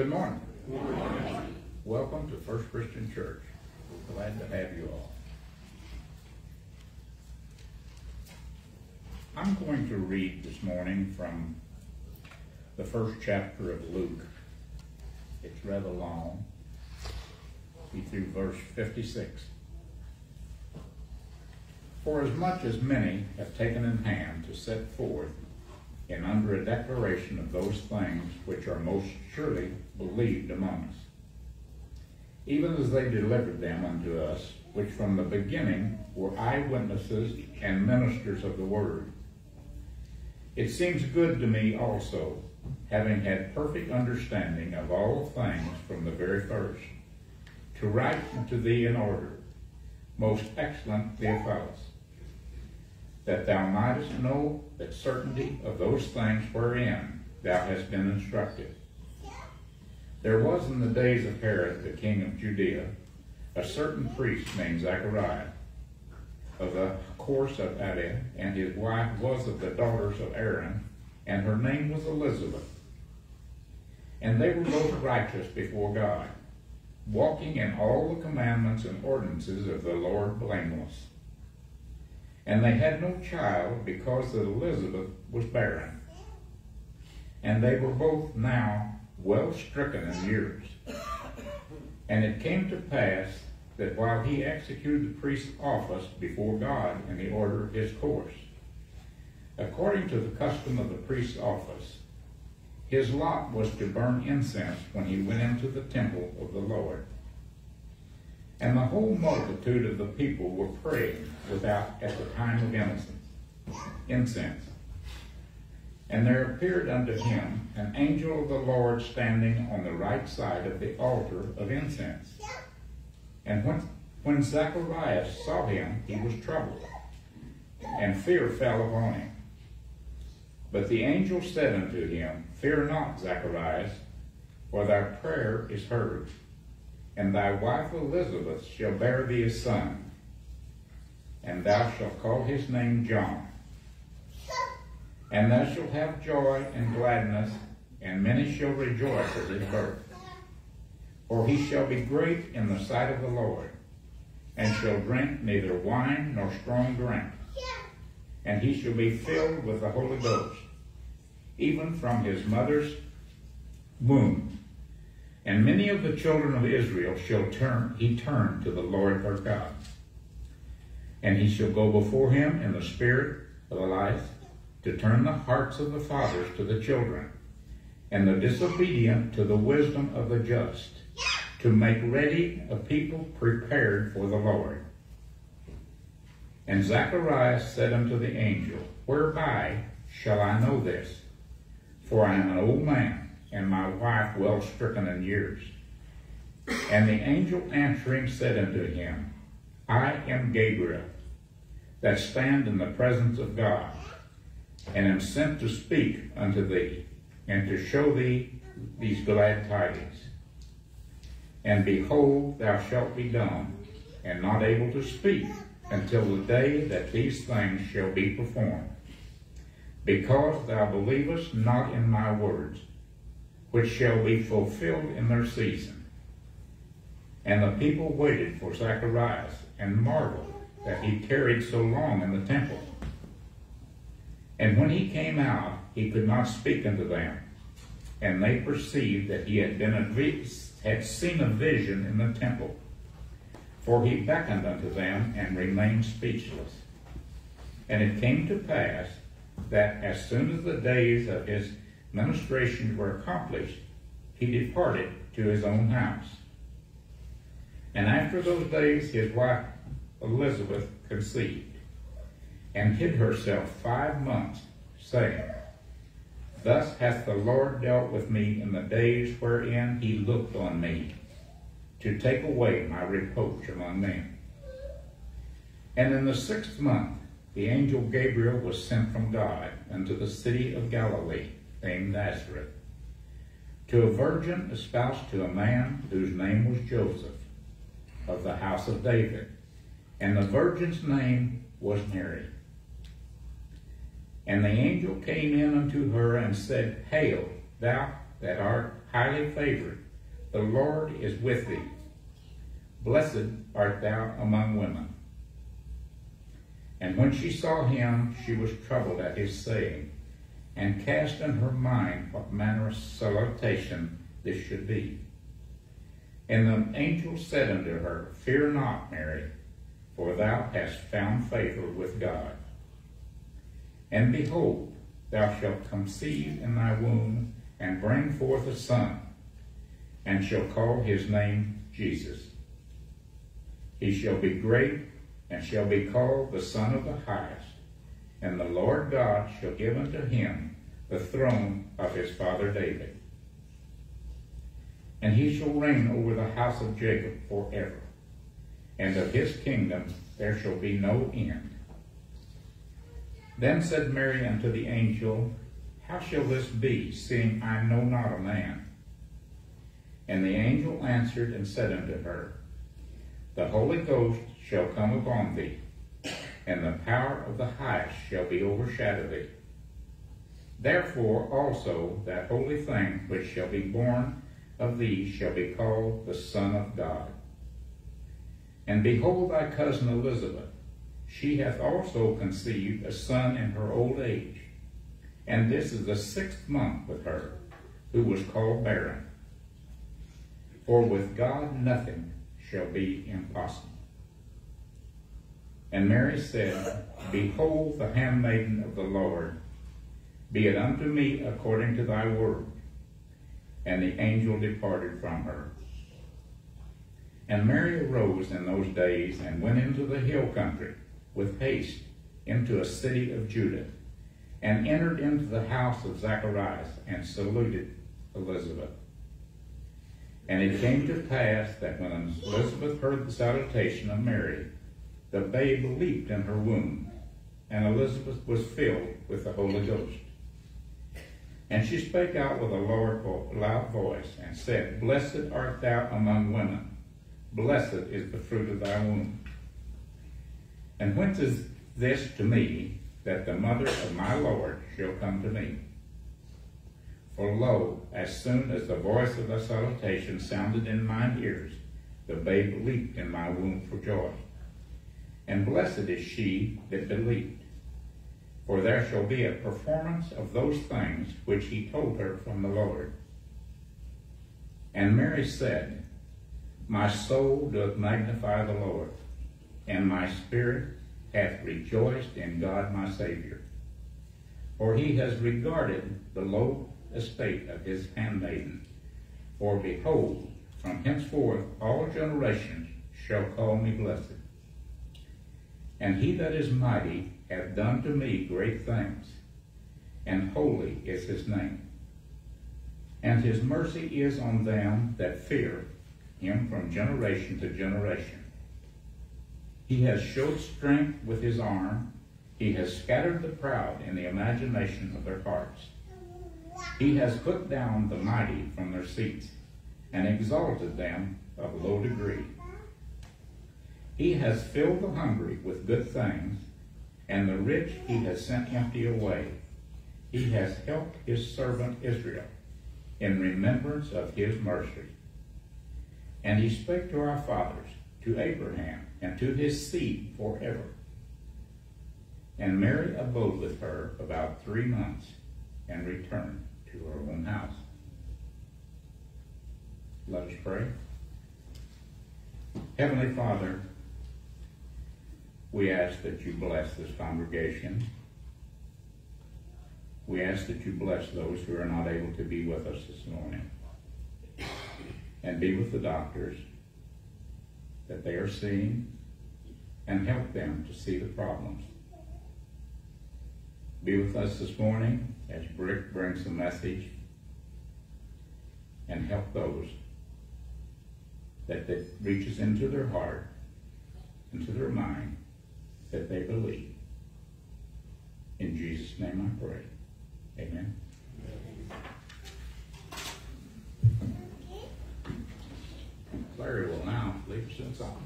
Good morning. Welcome to First Christian Church. We're glad to have you all. I'm going to read this morning from the first chapter of Luke. It's rather long. Be through verse 56. For as much as many have taken in hand to set forth in under a declaration of those things which are most surely believed among us, even as they delivered them unto us, which from the beginning were eyewitnesses and ministers of the word. It seems good to me also, having had perfect understanding of all things from the very first, to write unto thee in order, most excellent Theophilus, that thou mightest know the certainty of those things wherein thou hast been instructed. There was in the days of Herod the king of Judea a certain priest named Zachariah of the course of Abia, and his wife was of the daughters of Aaron, and her name was Elizabeth. And they were both righteous before God, walking in all the commandments and ordinances of the Lord blameless. And they had no child because that Elizabeth was barren. And they were both now well stricken in years. And it came to pass that while he executed the priest's office before God in the order of his course, according to the custom of the priest's office, his lot was to burn incense when he went into the temple of the Lord. And the whole multitude of the people were praying without at the time of innocence, incense. And there appeared unto him an angel of the Lord standing on the right side of the altar of incense. And when, when Zacharias saw him, he was troubled, and fear fell upon him. But the angel said unto him, Fear not, Zacharias, for thy prayer is heard, and thy wife Elizabeth shall bear thee a son, and thou shalt call his name John. And thou shalt have joy and gladness, and many shall rejoice at his birth. For he shall be great in the sight of the Lord, and shall drink neither wine nor strong drink. And he shall be filled with the Holy Ghost, even from his mother's womb. And many of the children of Israel shall turn, he turn to the Lord their God. And he shall go before him in the spirit of Elias to turn the hearts of the fathers to the children, and the disobedient to the wisdom of the just, to make ready a people prepared for the Lord. And Zacharias said unto the angel, Whereby shall I know this? For I am an old man, and my wife well stricken in years. And the angel answering said unto him, I am Gabriel, that stand in the presence of God, and am sent to speak unto thee, and to show thee these glad tidings. And behold, thou shalt be dumb, and not able to speak, until the day that these things shall be performed. Because thou believest not in my words, which shall be fulfilled in their season. And the people waited for Zacharias, and marveled that he tarried so long in the temple. And when he came out, he could not speak unto them. And they perceived that he had been a had seen a vision in the temple. For he beckoned unto them and remained speechless. And it came to pass that as soon as the days of his ministration were accomplished, he departed to his own house. And after those days his wife Elizabeth conceived, and hid herself five months, saying, Thus hath the Lord dealt with me in the days wherein he looked on me, to take away my reproach among men. And in the sixth month the angel Gabriel was sent from God unto the city of Galilee, named Nazareth, to a virgin espoused to a man whose name was Joseph, of the house of David, and the virgin's name was Mary. And the angel came in unto her and said, Hail, thou that art highly favored. The Lord is with thee. Blessed art thou among women. And when she saw him, she was troubled at his saying, and cast in her mind what manner of salutation this should be. And the angel said unto her, Fear not, Mary, for thou hast found favor with God. And behold, thou shalt conceive in thy womb, and bring forth a son, and shall call his name Jesus. He shall be great, and shall be called the Son of the Highest. And the Lord God shall give unto him the throne of his father David. And he shall reign over the house of Jacob forever, and of his kingdom there shall be no end. Then said Mary unto the angel, How shall this be, seeing I know not a man? And the angel answered and said unto her, The Holy Ghost shall come upon thee, and the power of the highest shall be overshadow thee. Therefore also that holy thing which shall be born of thee shall be called the Son of God. And behold thy cousin Elizabeth, she hath also conceived a son in her old age, and this is the sixth month with her, who was called barren. For with God nothing shall be impossible. And Mary said, Behold the handmaiden of the Lord, be it unto me according to thy word. And the angel departed from her. And Mary arose in those days and went into the hill country with haste into a city of Judah, and entered into the house of Zacharias and saluted Elizabeth. And it came to pass that when Elizabeth heard the salutation of Mary, the babe leaped in her womb, and Elizabeth was filled with the Holy Ghost. And she spake out with a loud voice, and said, Blessed art thou among women, blessed is the fruit of thy womb. And whence is this to me, that the mother of my Lord shall come to me? For lo, as soon as the voice of the salutation sounded in mine ears, the babe leaped in my womb for joy. And blessed is she that believed for there shall be a performance of those things which he told her from the Lord. And Mary said, My soul doth magnify the Lord, and my spirit hath rejoiced in God my Savior. For he has regarded the low estate of his handmaiden. For behold, from henceforth all generations shall call me blessed. And he that is mighty hath done to me great things, and holy is his name. And his mercy is on them that fear him from generation to generation. He has showed strength with his arm. He has scattered the proud in the imagination of their hearts. He has put down the mighty from their seats and exalted them of low degree. He has filled the hungry with good things, and the rich he has sent empty away. He has helped his servant Israel in remembrance of his mercy. And he spake to our fathers, to Abraham, and to his seed forever. And Mary abode with her about three months and returned to her own house. Let us pray. Heavenly Father, we ask that you bless this congregation. We ask that you bless those who are not able to be with us this morning. And be with the doctors that they are seeing and help them to see the problems. Be with us this morning as Brick brings the message and help those that it reaches into their heart, into their mind, that they believe. In Jesus' name I pray. Amen. Larry will now song.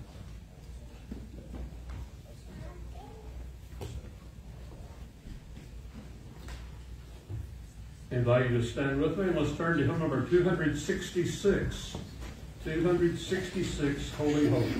I invite you to stand with me and let's turn to hymn number 266. 266, Holy Holy.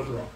Можна.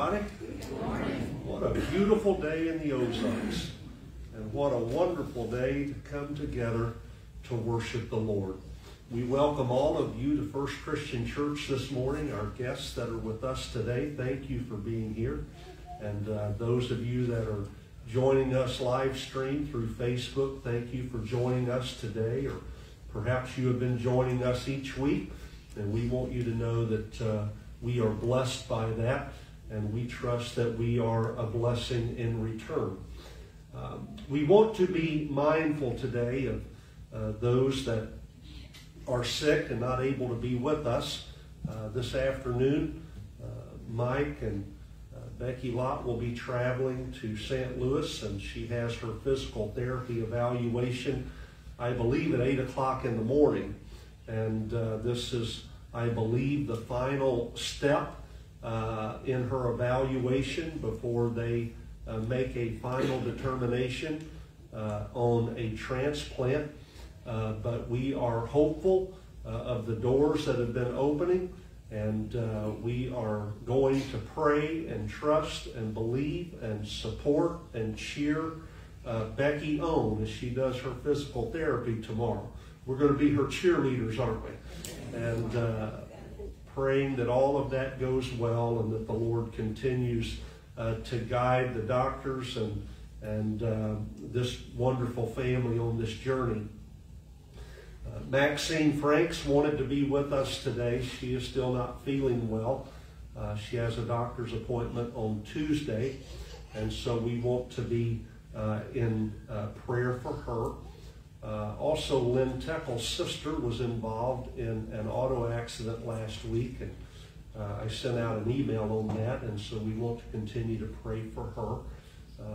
Everybody. What a beautiful day in the Ozarks. And what a wonderful day to come together to worship the Lord. We welcome all of you to First Christian Church this morning, our guests that are with us today. Thank you for being here. And uh, those of you that are joining us live stream through Facebook, thank you for joining us today. Or perhaps you have been joining us each week. And we want you to know that uh, we are blessed by that. And we trust that we are a blessing in return. Um, we want to be mindful today of uh, those that are sick and not able to be with us uh, this afternoon. Uh, Mike and uh, Becky Lott will be traveling to St. Louis, and she has her physical therapy evaluation, I believe, at 8 o'clock in the morning. And uh, this is, I believe, the final step uh, in her evaluation before they uh, make a final determination on a transplant. Uh, but we are hopeful uh, of the doors that have been opening, and uh, we are going to pray and trust and believe and support and cheer uh, Becky on as she does her physical therapy tomorrow. We're going to be her cheerleaders, aren't we? And uh, praying that all of that goes well and that the Lord continues to guide the doctors and and this wonderful family on this journey. Uh, Maxine Franks wanted to be with us today. She is still not feeling well. Uh, she has a doctor's appointment on Tuesday, and so we want to be uh, in uh, prayer for her. Uh, also, Lynn Teckel's sister was involved in an auto accident last week, and uh, I sent out an email on that, and so we want to continue to pray for her.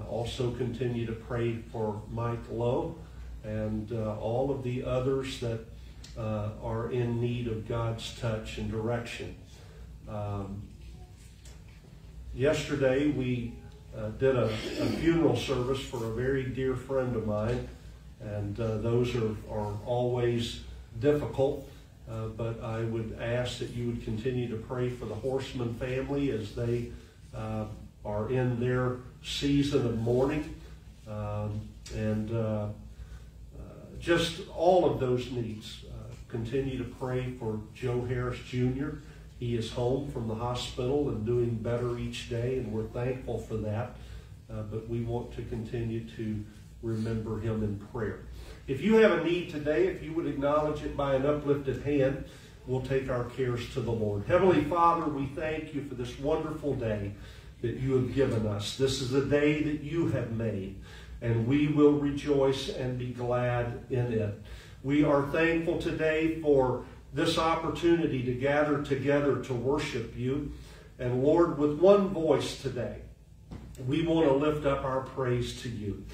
also, continue to pray for Mike Lowe and uh, all of the others that uh, are in need of God's touch and direction. Um, yesterday, we uh, did a, a, funeral service for a very dear friend of mine, and uh, those are, are always difficult. Uh, but I would ask that you would continue to pray for the Horseman family as they uh, are in their season of mourning. Um, and just all of those needs. Uh, continue to pray for Joe Harris Jr. He is home from the hospital and doing better each day, and we're thankful for that. Uh, but we want to continue to remember him in prayer. If you have a need today, if you would acknowledge it by an uplifted hand, we'll take our cares to the Lord. Heavenly Father, we thank you for this wonderful day that you have given us. This is a day that you have made and we will rejoice and be glad in it. We are thankful today for this opportunity to gather together to worship you. And Lord, with one voice today, we want to lift up our praise to you.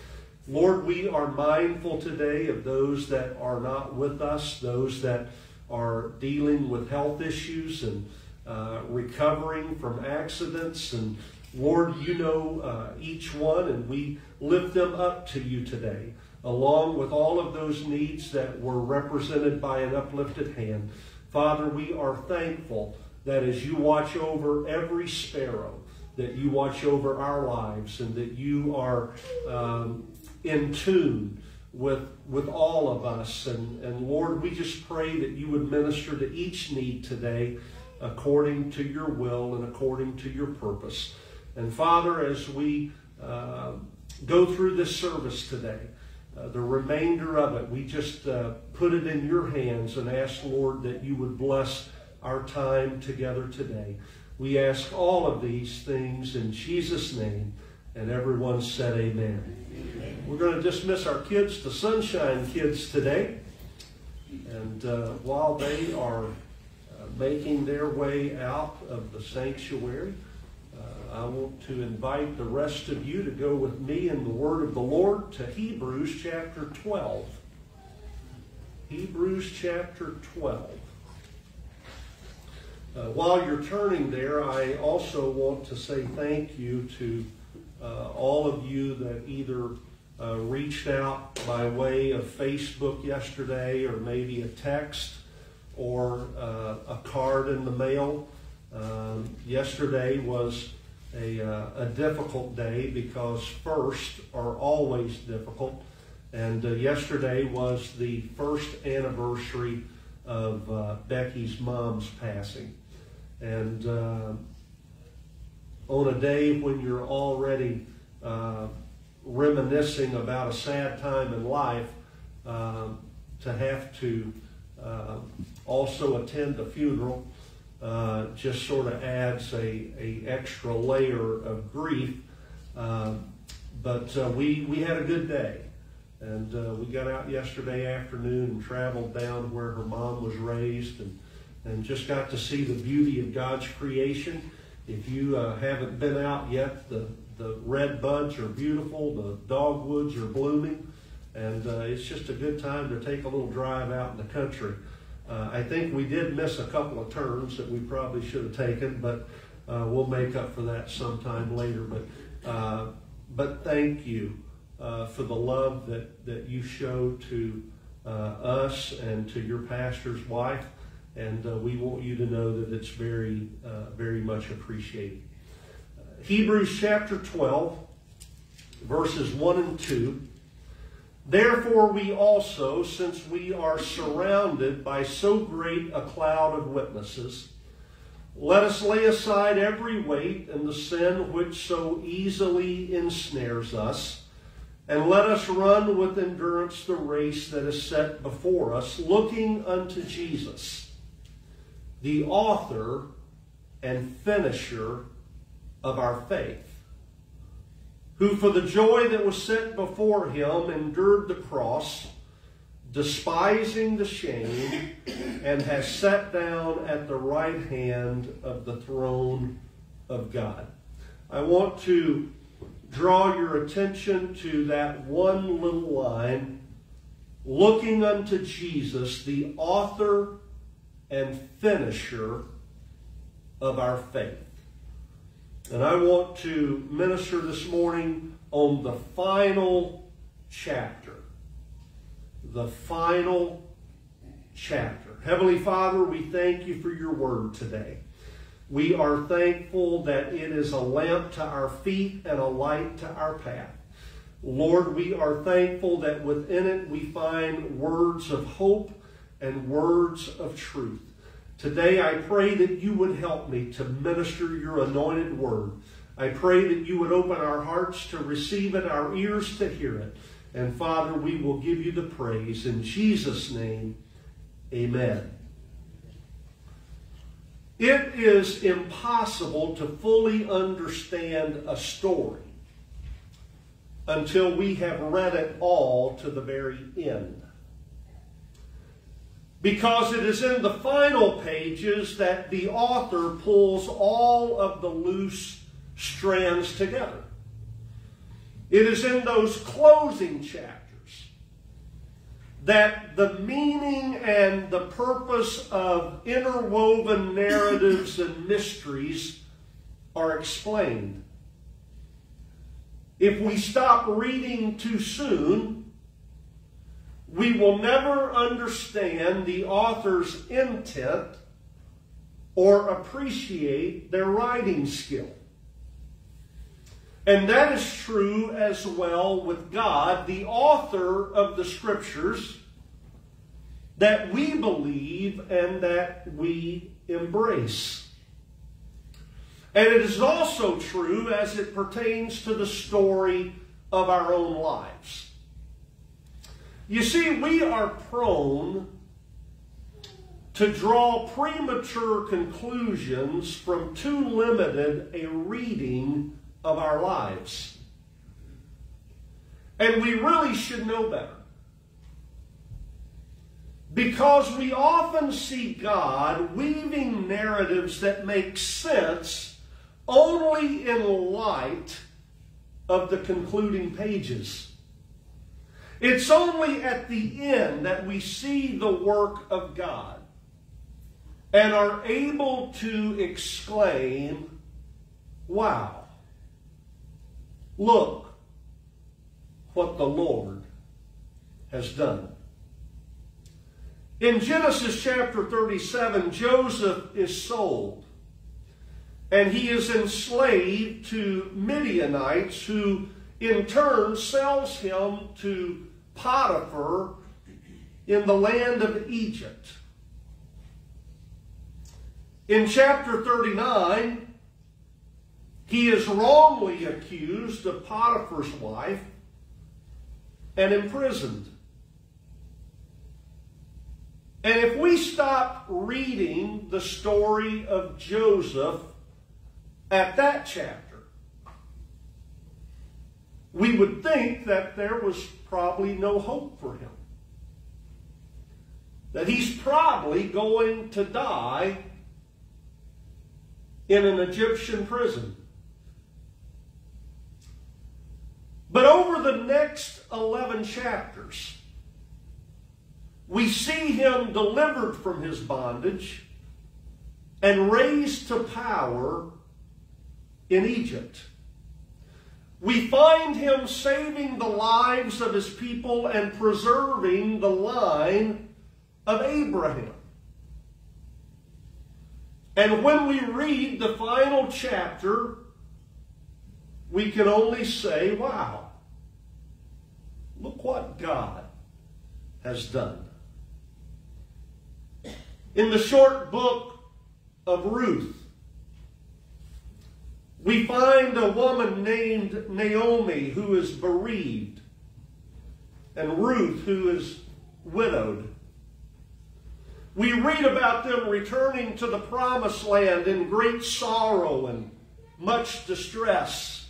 Lord, we are mindful today of those that are not with us, those that are dealing with health issues and uh, recovering from accidents. And Lord, you know uh, each one, and we lift them up to you today, along with all of those needs that were represented by an uplifted hand. Father, we are thankful that as you watch over every sparrow, that you watch over our lives and that you are um, in tune with, with all of us. And, and Lord, we just pray that you would minister to each need today according to your will and according to your purpose. And Father, as we uh, go through this service today. Uh, the remainder of it, we just uh, put it in your hands and ask, Lord, that you would bless our time together today. We ask all of these things in Jesus' name, and everyone said amen. amen. We're going to dismiss our kids the Sunshine Kids today. And uh, while they are uh, making their way out of the sanctuary, I want to invite the rest of you to go with me in the Word of the Lord to Hebrews chapter 12. Hebrews chapter 12. Uh, while you're turning there, I also want to say thank you to uh, all of you that either uh, reached out by way of Facebook yesterday or maybe a text or uh, a card in the mail. Um, yesterday was a, uh, a difficult day because first are always difficult. And uh, yesterday was the first anniversary of uh, Becky's mom's passing. And uh, on a day when you're already reminiscing about a sad time in life, um, to have to uh, also attend a funeral uh, just sort of adds a, a extra layer of grief. Um, but uh, we, we had a good day. And uh, we got out yesterday afternoon and traveled down where her mom was raised and, and just got to see the beauty of God's creation. If you uh, haven't been out yet, the, the red buds are beautiful, the dogwoods are blooming, and uh, it's just a good time to take a little drive out in the country. Uh, I think we did miss a couple of turns that we probably should have taken, but uh, we'll make up for that sometime later. But, uh, but thank you uh, for the love that, that you show to uh, us and to your pastor's wife. And we want you to know that it's very, very much appreciated. Hebrews chapter 12, verses 1 and 2. Therefore, we also, since we are surrounded by so great a cloud of witnesses, let us lay aside every weight and the sin which so easily ensnares us, and let us run with endurance the race that is set before us, looking unto Jesus, the author and finisher of our faith who for the joy that was set before him endured the cross, despising the shame, and has sat down at the right hand of the throne of God. I want to draw your attention to that one little line looking unto Jesus, the author and finisher of our faith. And I want to minister this morning on the final chapter. The final chapter. Heavenly Father, we thank you for your word today. We are thankful that it is a lamp to our feet and a light to our path. Lord, we are thankful that within it we find words of hope and words of truth. Today, I pray that you would help me to minister your anointed word. I pray that you would open our hearts to receive it, our ears to hear it. And Father, we will give you the praise. In Jesus' name, amen. It is impossible to fully understand a story until we have read it all to the very end because it is in the final pages that the author pulls all of the loose strands together. It is in those closing chapters that the meaning and the purpose of interwoven narratives and mysteries are explained. If we stop reading too soon, we will never understand the author's intent or appreciate their writing skill. And that is true as well with God, the author of the scriptures that we believe and that we embrace. And it is also true as it pertains to the story of our own lives. You see, we are prone to draw premature conclusions from too limited a reading of our lives. And we really should know better. Because we often see God weaving narratives that make sense only in light of the concluding pages. It's only at the end that we see the work of God and are able to exclaim, Wow, look what the Lord has done. In Genesis chapter 37, Joseph is sold. and he is enslaved to Midianites, who in turn sells him to Potiphar in the land of Egypt. In chapter 39, he is wrongly accused of Potiphar's wife and imprisoned. And if we stop reading the story of Joseph at that chapter, we would think that there was probably no hope for him. That he's probably going to die in an Egyptian prison. But over the next 11 chapters, we see him delivered from his bondage and raised to power in Egypt. We find him saving the lives of his people and preserving the line of Abraham. And when we read the final chapter, we can only say, wow, look what God has done. In the short book of Ruth, we find a woman named Naomi who is bereaved, and Ruth who is widowed. We read about them returning to the promised land in great sorrow and much distress.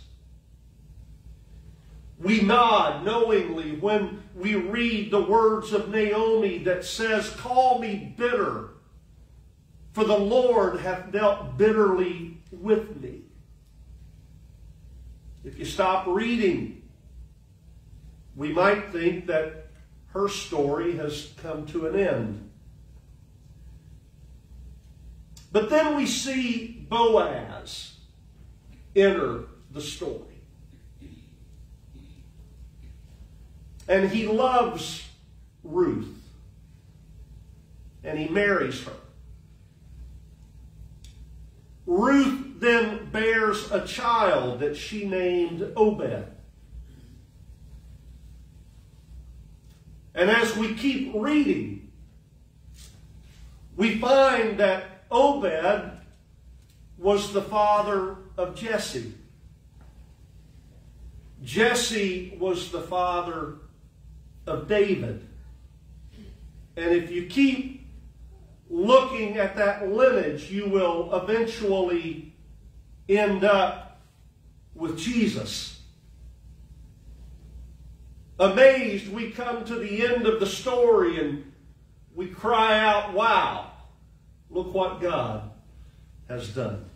We nod knowingly when we read the words of Naomi that says, Call me bitter, for the Lord hath dealt bitterly with me. If you stop reading, we might think that her story has come to an end. But then we see Boaz enter the story. And he loves Ruth. And he marries her. Ruth then bears a child that she named Obed. And as we keep reading, we find that Obed was the father of Jesse. Jesse was the father of David. And if you keep looking at that lineage, you will eventually end up with Jesus. Amazed, we come to the end of the story and we cry out, Wow! Look what God has done.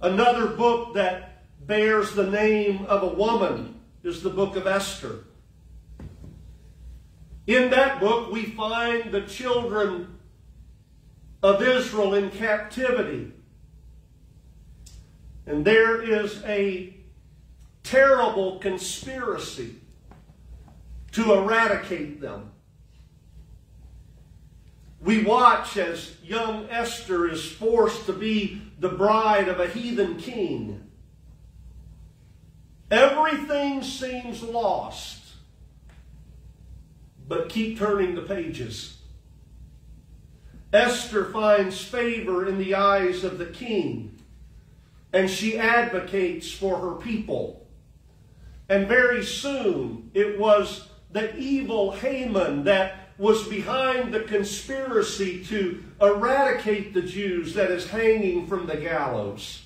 Another book that bears the name of a woman is the book of Esther. In that book, we find the children of Israel in captivity. And there is a terrible conspiracy to eradicate them. We watch as young Esther is forced to be the bride of a heathen king. Everything seems lost. But keep turning the pages. Esther finds favor in the eyes of the king, and she advocates for her people. And very soon it was the evil Haman that was behind the conspiracy to eradicate the Jews that is hanging from the gallows.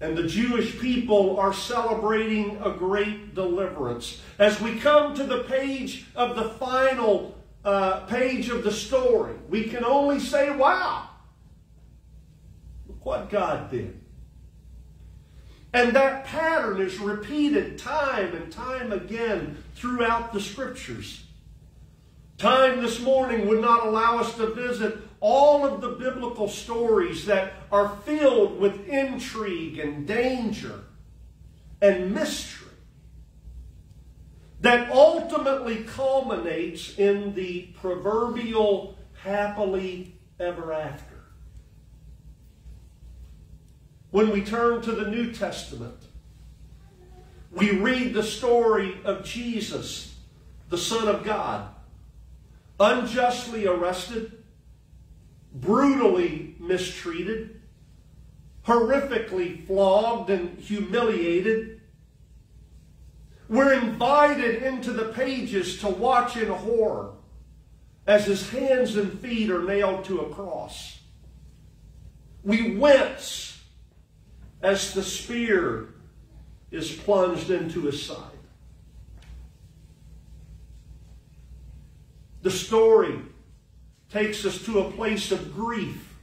And the Jewish people are celebrating a great deliverance. As we come to the page of the final uh, page of the story, we can only say, wow, what God did. And that pattern is repeated time and time again throughout the scriptures. Time this morning would not allow us to visit all of the biblical stories that are filled with intrigue and danger and mystery that ultimately culminates in the proverbial happily ever after. When we turn to the New Testament, we read the story of Jesus, the Son of God, unjustly arrested, brutally mistreated, horrifically flogged and humiliated. We're invited into the pages to watch in horror as his hands and feet are nailed to a cross. We wince as the spear is plunged into his side. The story takes us to a place of grief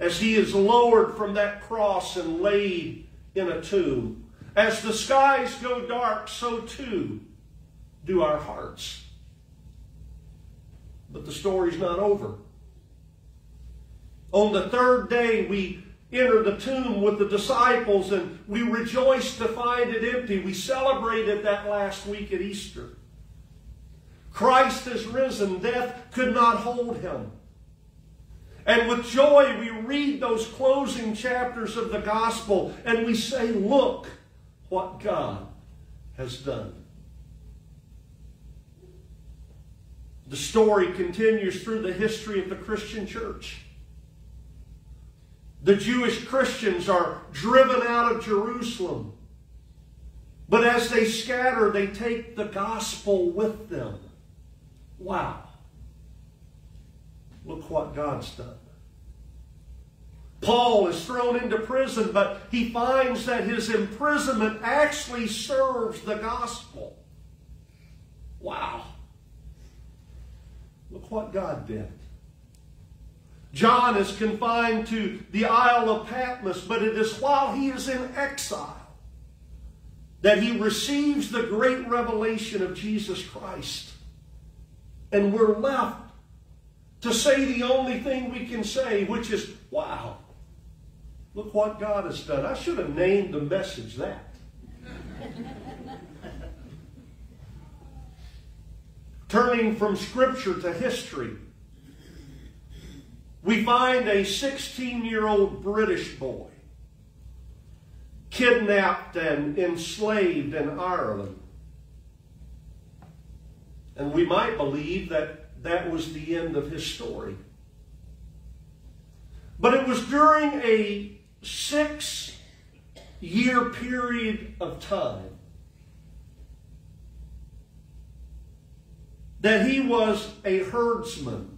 as he is lowered from that cross and laid in a tomb. As the skies go dark, so too do our hearts. But the story's not over. On the third day, we enter the tomb with the disciples and we rejoice to find it empty. We celebrated that last week at Easter. Christ has risen. Death could not hold him. And with joy, we read those closing chapters of the gospel and we say, Look what God has done. The story continues through the history of the Christian church. The Jewish Christians are driven out of Jerusalem. But as they scatter, they take the gospel with them. Wow. Look what God's done. Paul is thrown into prison, but he finds that his imprisonment actually serves the gospel. Wow. Look what God did. John is confined to the Isle of Patmos, but it is while he is in exile that he receives the great revelation of Jesus Christ. And we're left to say the only thing we can say, which is, wow, look what God has done. I should have named the message that. Turning from Scripture to history, we find a 16 year old British boy kidnapped and enslaved in Ireland. And we might believe that that was the end of his story. But it was during a six year period of time that he was a herdsman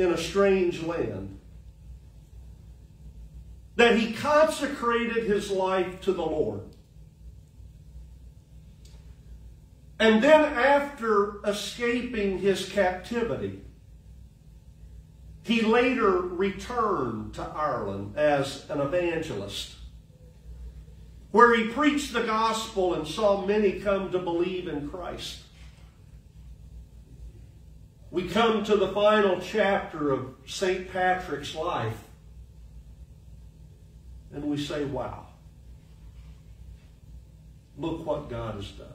in a strange land. That he consecrated his life to the Lord. And then, after escaping his captivity, he later returned to Ireland as an evangelist, where he preached the gospel and saw many come to believe in Christ. We come to the final chapter of St. Patrick's life, and we say, wow, look what God has done.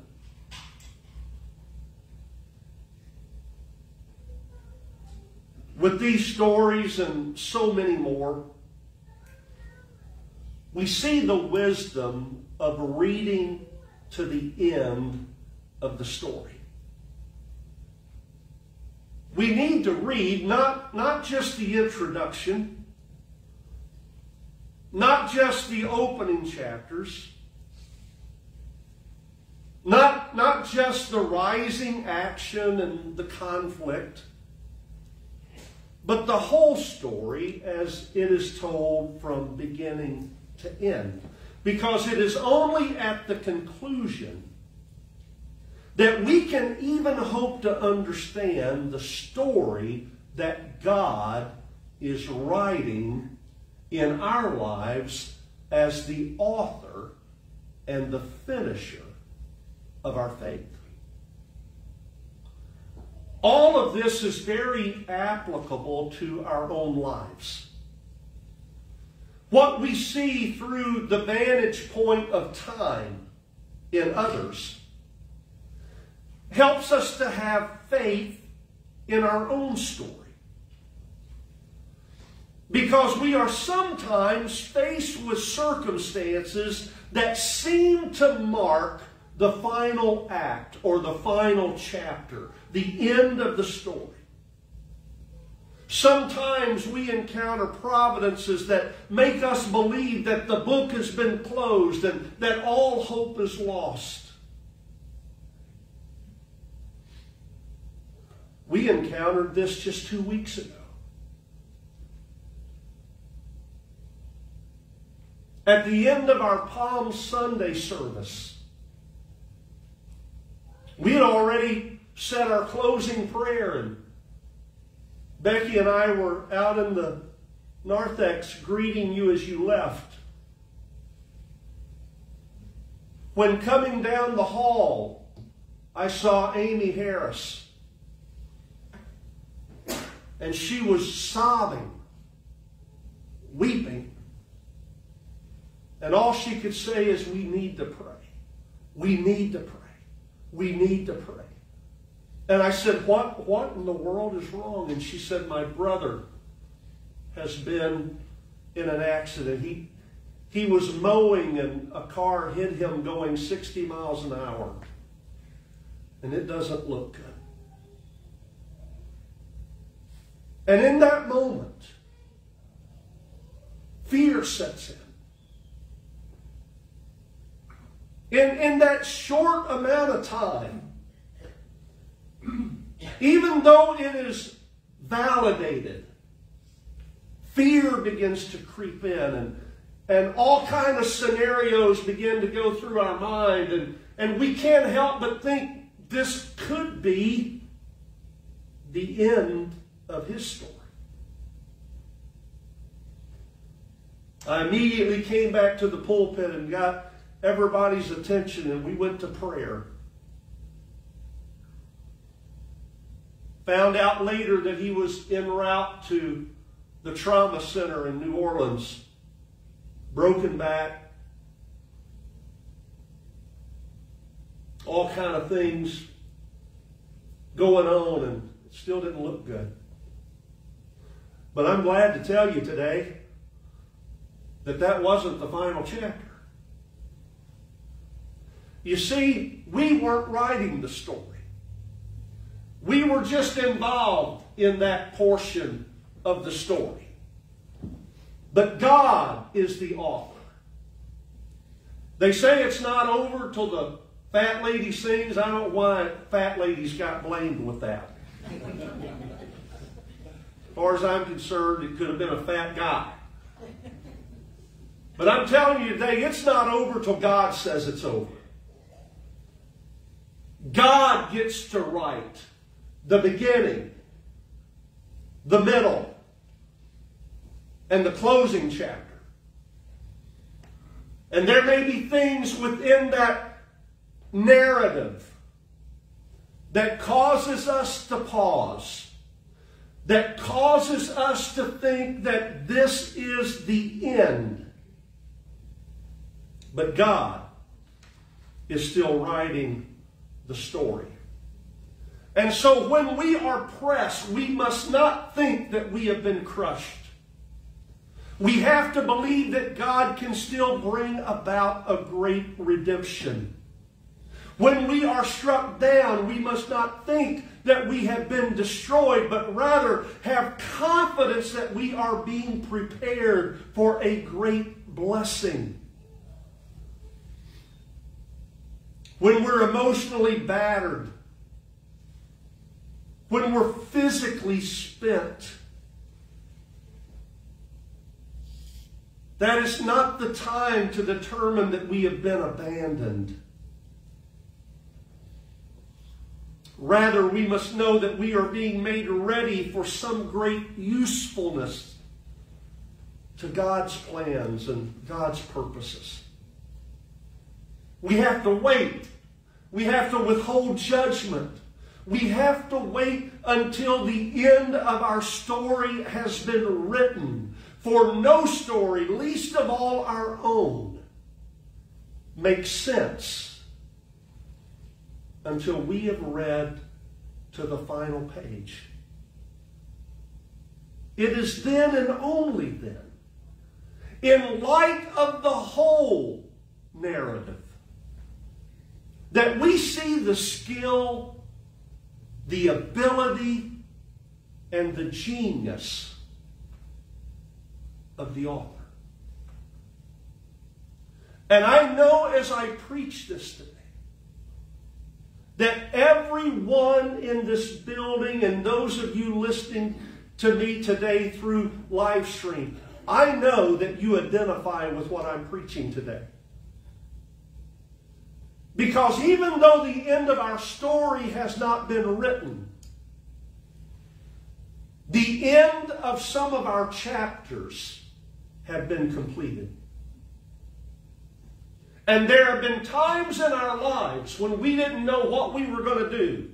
With these stories and so many more, we see the wisdom of reading to the end of the story. We need to read not, not just the introduction, not just the opening chapters, not, not just the rising action and the conflict but the whole story as it is told from beginning to end. Because it is only at the conclusion that we can even hope to understand the story that God is writing in our lives as the author and the finisher of our faith. All of this is very applicable to our own lives. What we see through the vantage point of time in others helps us to have faith in our own story. Because we are sometimes faced with circumstances that seem to mark the final act or the final chapter, the end of the story. Sometimes we encounter providences that make us believe that the book has been closed and that all hope is lost. We encountered this just two weeks ago. At the end of our Palm Sunday service, we had already said our closing prayer, and Becky and I were out in the narthex greeting you as you left. When coming down the hall, I saw Amy Harris. And she was sobbing, weeping. And all she could say is, We need to pray. We need to pray. We need to pray. And I said, What, what in the world is wrong? And she said, My brother has been in an accident. He, he was mowing and a car hit him going 60 miles an hour. And it doesn't look good. And in that moment, fear sets in. In, in that short amount of time, even though it is validated, fear begins to creep in and, and all kind of scenarios begin to go through our mind and, and we can't help but think this could be the end of his story. I immediately came back to the pulpit and got everybody's attention, and we went to prayer. Found out later that he was en route to the trauma center in New Orleans, broken back, all kind of things going on, and still didn't look good. But I'm glad to tell you today that that wasn't the final chapter. You see, we weren't writing the story. We were just involved in that portion of the story. But God is the author. They say it's not over till the fat lady sings. I don't know why fat ladies got blamed with that. Far as I'm concerned, it could have been a fat guy. But I'm telling you today, it's not over till God says it's over. God gets to write the beginning, the middle, and the closing chapter. And there may be things within that narrative that causes us to pause, that causes us to think that this is the end. But God is still writing the story. And so when we are pressed, we must not think that we have been crushed. We have to believe that God can still bring about a great redemption. When we are struck down, we must not think that we have been destroyed, but rather have confidence that we are being prepared for a great blessing. when we're emotionally battered, when we're physically spent. That is not the time to determine that we have been abandoned. Rather, we must know that we are being made ready for some great usefulness to God's plans and God's purposes. We have to wait. We have to withhold judgment. We have to wait until the end of our story has been written. For no story, least of all our own, makes sense until we have read to the final page. it is then and only then, in light of the whole narrative, that we see the skill, the ability, and the genius of the author. And I know as I preach this today that everyone in this building and those of you listening to me today through live stream, I know that you identify with what I'm preaching today. Because even though the end of our story has not been written, the end of some of our chapters have been completed. And there have been times in our lives when we didn't know what we were going to do.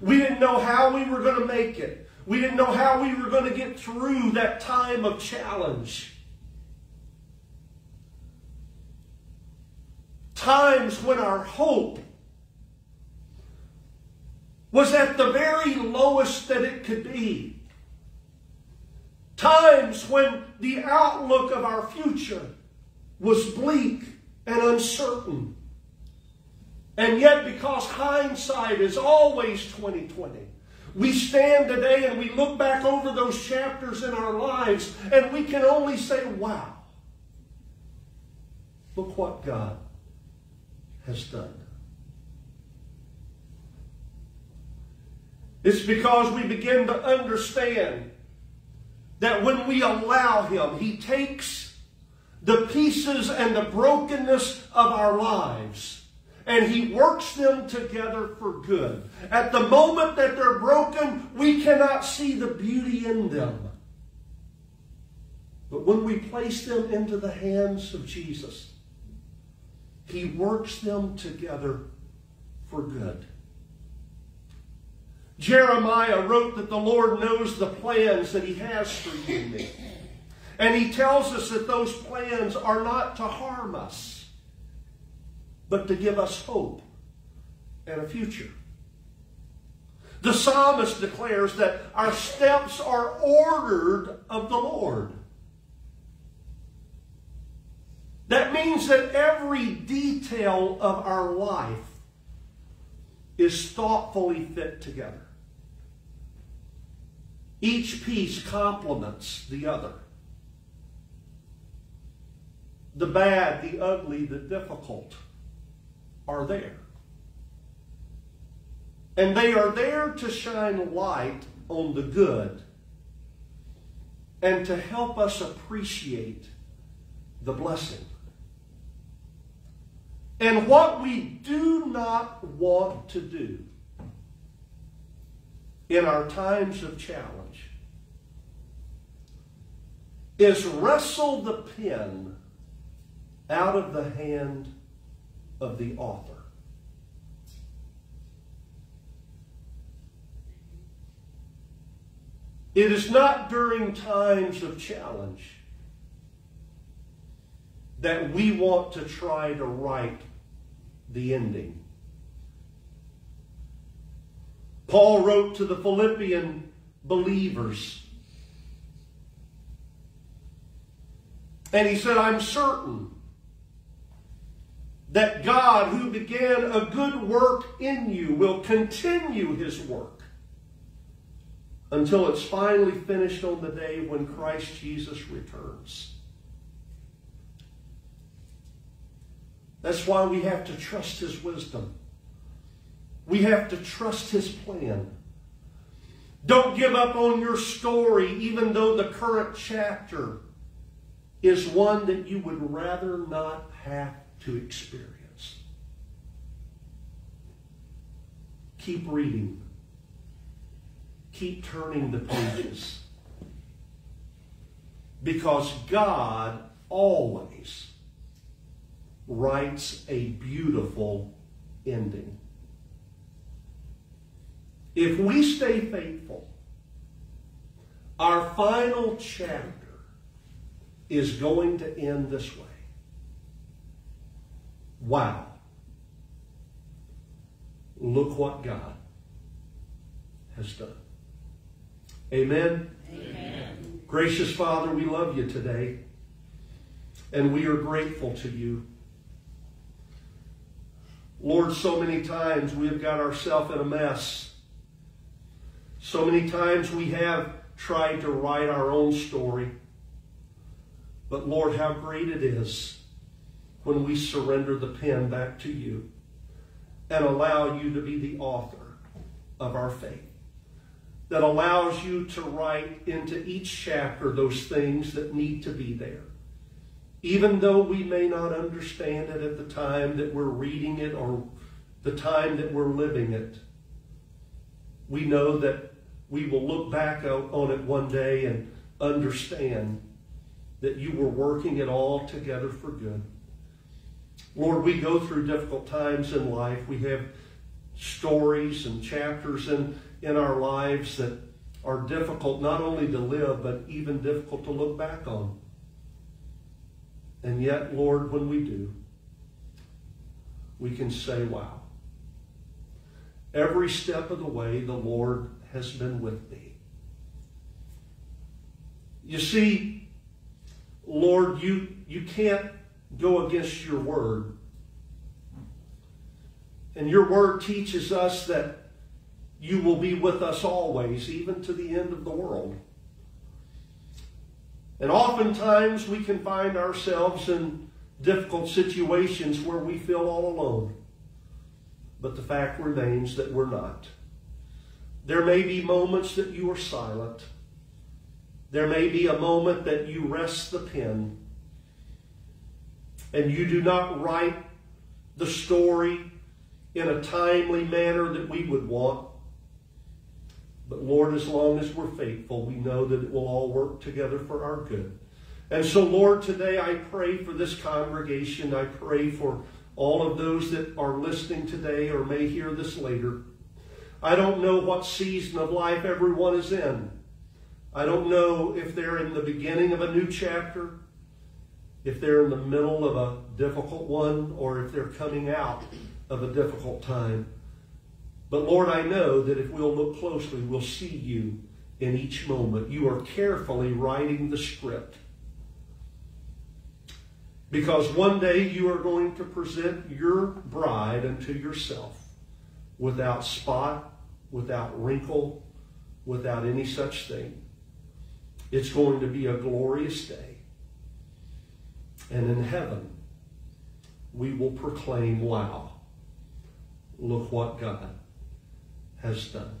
We didn't know how we were going to make it. We didn't know how we were going to get through that time of challenge. Times when our hope was at the very lowest that it could be. Times when the outlook of our future was bleak and uncertain. And yet, because hindsight is always 2020, we stand today and we look back over those chapters in our lives and we can only say, wow, look what God has done. It's because we begin to understand that when we allow Him, He takes the pieces and the brokenness of our lives and he works them together for good. At the moment that they're broken, we cannot see the beauty in them. But when we place them into the hands of Jesus, he works them together for good. Jeremiah wrote that the Lord knows the plans that he has for you and me. And he tells us that those plans are not to harm us but to give us hope and a future. The psalmist declares that our steps are ordered of the Lord. That means that every detail of our life is thoughtfully fit together. Each piece complements the other. The bad, the ugly, the difficult are there. And they are there to shine light on the good and to help us appreciate the blessing. And what we do not want to do in our times of challenge is wrestle the pen out of the hand of the author. It is not during times of challenge that we want to try to write the ending. Paul wrote to the Philippian believers, and he said, I'm certain that God, who began a good work in you, will continue his work until it's finally finished on the day when Christ Jesus returns. That's why we have to trust his wisdom. We have to trust his plan. Don't give up on your story, even though the current chapter is one that you would rather not have to experience. Keep reading. Keep turning the pages. Because God always writes a beautiful ending. If we stay faithful, our final chapter is going to end this way. Wow. Look what God has done. Amen? Amen. Gracious Father, we love you today, and we are grateful to you. Lord, so many times we have got ourselves in a mess. So many times we have tried to write our own story. But Lord, how great it is when we surrender the pen back to you and allow you to be the author of our faith. That allows you to write into each chapter those things that need to be there. Even though we may not understand it at the time that we're reading it or the time that we're living it, we know that we will look back on it one day and understand that you were working it all together for good. Lord, we go through difficult times in life. We have stories and chapters in, in our lives that are difficult not only to live, but even difficult to look back on. And yet, Lord, when we do, we can say, wow. Every step of the way, the Lord has been with me. You see, Lord, you, you can't go against your word. And your word teaches us that you will be with us always, even to the end of the world. And oftentimes we can find ourselves in difficult situations where we feel all alone. But the fact remains that we're not. There may be moments that you are silent. There may be a moment that you rest the pen and you do not write the story in a timely manner that we would want. But Lord, as long as we're faithful, we know that it will all work together for our good. And so, Lord, today I pray for this congregation. I pray for all of those that are listening today or may hear this later. I don't know what season of life everyone is in. I don't know if they're in the beginning of a new chapter, if they're in the middle of a difficult one, or if they're coming out of a difficult time. But Lord, I know that if we'll look closely, we'll see you in each moment. You are carefully writing the script. Because one day you are going to present your bride unto yourself without spot, without wrinkle, without any such thing. It's going to be a glorious day. And in heaven, we will proclaim, wow, look what God has done.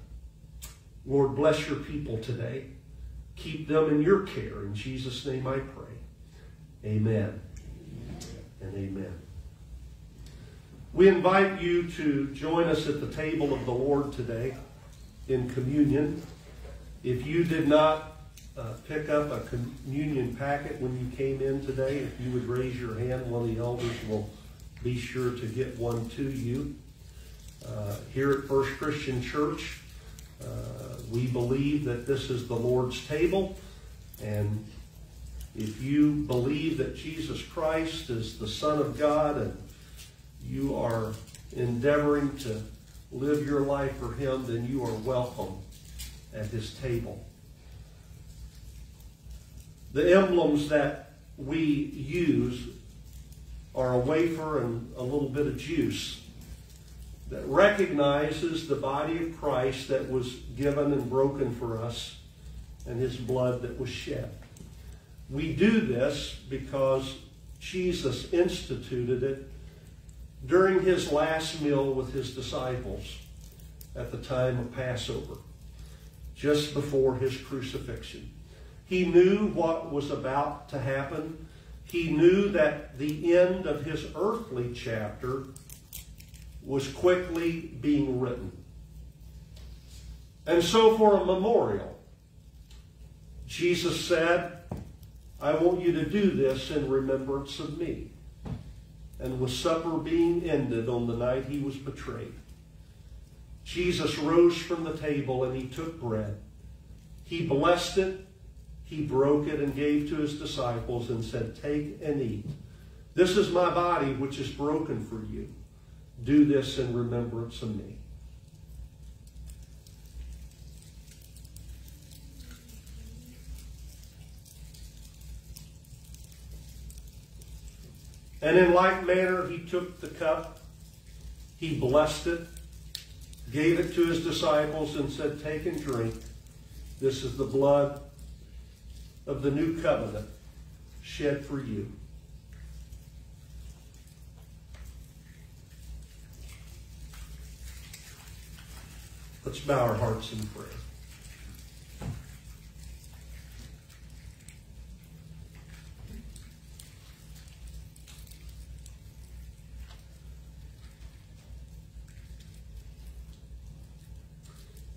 Lord, bless your people today. Keep them in your care. In Jesus' name I pray. Amen and amen. We invite you to join us at the table of the Lord today in communion. If you did not uh, pick up a communion packet when you came in today, if you would raise your hand, one of the elders will be sure to get one to you. Uh, here at First Christian Church, uh, we believe that this is the Lord's table, and if you believe that Jesus Christ is the Son of God and you are endeavoring to live your life for Him, then you are welcome at His table. The emblems that we use are a wafer and a little bit of juice that recognizes the body of Christ that was given and broken for us and his blood that was shed. We do this because Jesus instituted it during his last meal with his disciples at the time of Passover, just before his crucifixion. He knew what was about to happen. He knew that the end of his earthly chapter was quickly being written. And so, for a memorial, Jesus said, I want you to do this in remembrance of me. And with supper being ended on the night he was betrayed, Jesus rose from the table and he took bread. He blessed it, he broke it and gave to his disciples and said, Take and eat. This is my body, which is broken for you. Do this in remembrance of me. And in like manner, he took the cup, he blessed it, gave it to his disciples, and said, Take and drink. This is the blood of the new covenant shed for you. Let's bow our hearts in prayer.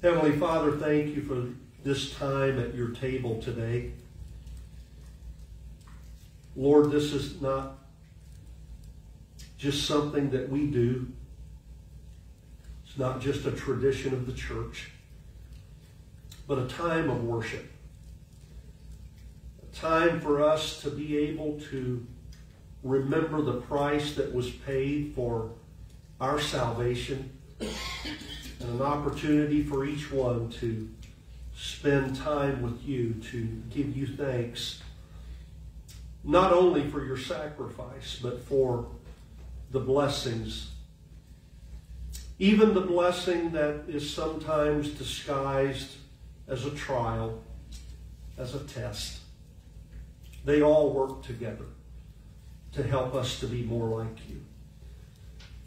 Heavenly Father, thank you for this time at your table today. Lord, this is not just something that we do. It's not just a tradition of the church, but a time of worship. A time for us to be able to remember the price that was paid for our salvation and an opportunity for each one to spend time with you, to give you thanks, not only for your sacrifice, but for the blessings. Even the blessing that is sometimes disguised as a trial, as a test. They all work together to help us to be more like you.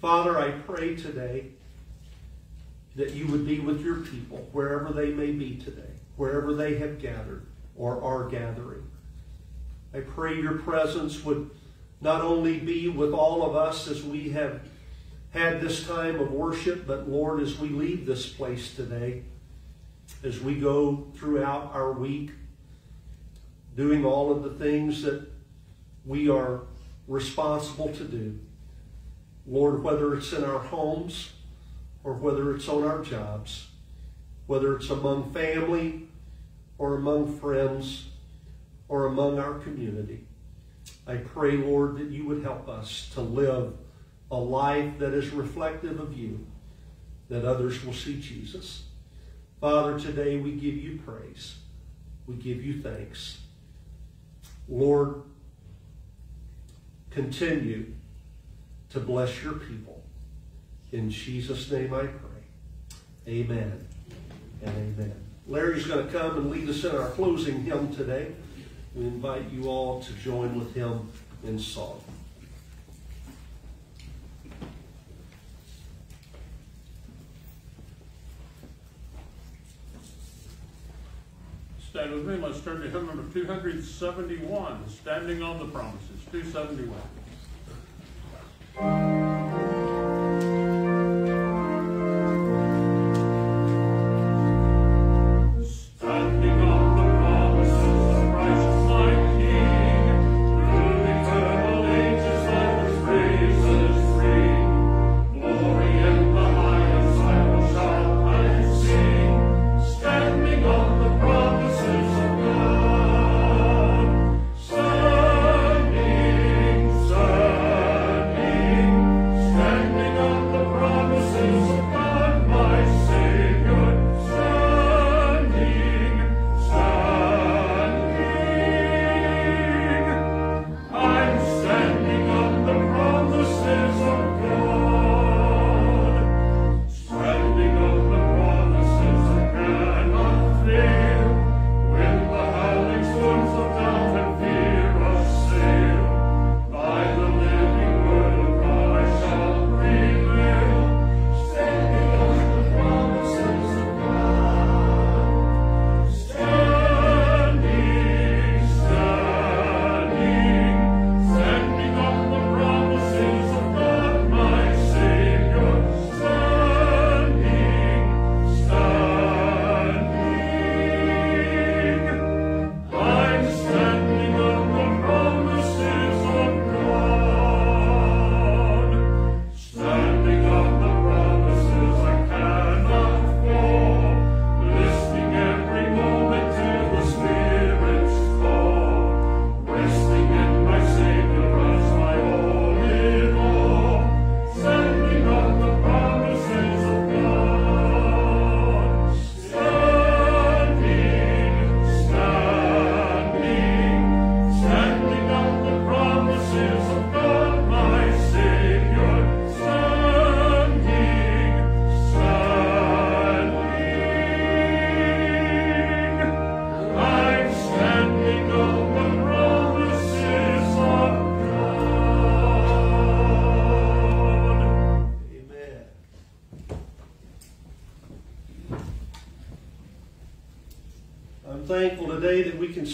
Father, I pray today that you would be with your people wherever they may be today, wherever they have gathered or are gathering. I pray your presence would not only be with all of us as we have had this time of worship, but Lord, as we leave this place today, as we go throughout our week, doing all of the things that we are responsible to do. Lord, whether it's in our homes, or whether it's on our jobs, whether it's among family or among friends or among our community. I pray, Lord, that you would help us to live a life that is reflective of you, that others will see Jesus. Father, today we give you praise. We give you thanks. Lord, continue to bless your people. In Jesus' name I pray. Amen and amen. Larry's going to come and lead us in our closing hymn today. We invite you all to join with him in song. Stand with me. Let's turn to hymn number 271, Standing on the Promises. 271.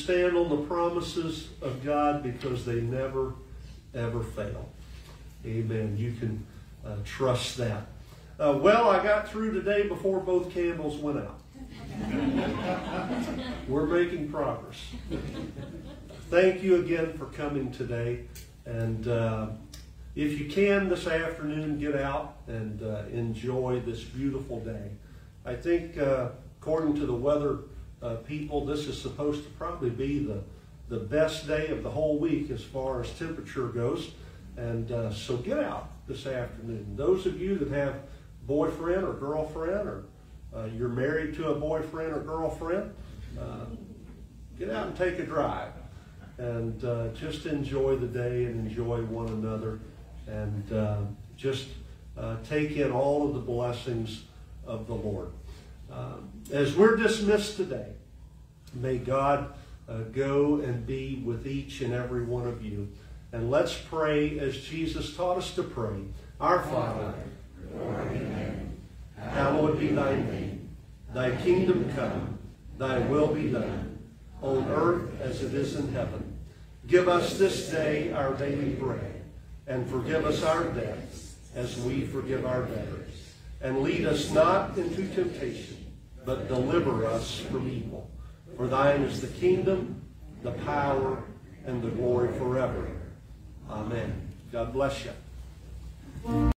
Stand on the promises of God because they never, ever fail. Amen. You can uh, trust that. Uh, well, I got through today before both candles went out. We're making progress. Thank you again for coming today. And uh, if you can this afternoon, get out and uh, enjoy this beautiful day. I think, uh, according to the weather uh, people, this is supposed to probably be the, the best day of the whole week as far as temperature goes. And uh, so get out this afternoon. Those of you that have boyfriend or girlfriend or uh, you're married to a boyfriend or girlfriend, uh, get out and take a drive and uh, just enjoy the day and enjoy one another and uh, just take in all of the blessings of the Lord. Um, as we're dismissed today, may God uh, go and be with each and every one of you. And let's pray as Jesus taught us to pray. Our Father, hallowed be thy name. Thy kingdom come, thy will be done, on earth as it is in heaven. Give us this day our daily bread, and forgive us our debts as we forgive our debtors. And lead us not into temptation, but deliver us from evil. For thine is the kingdom, the power, and the glory forever. Amen. God bless you.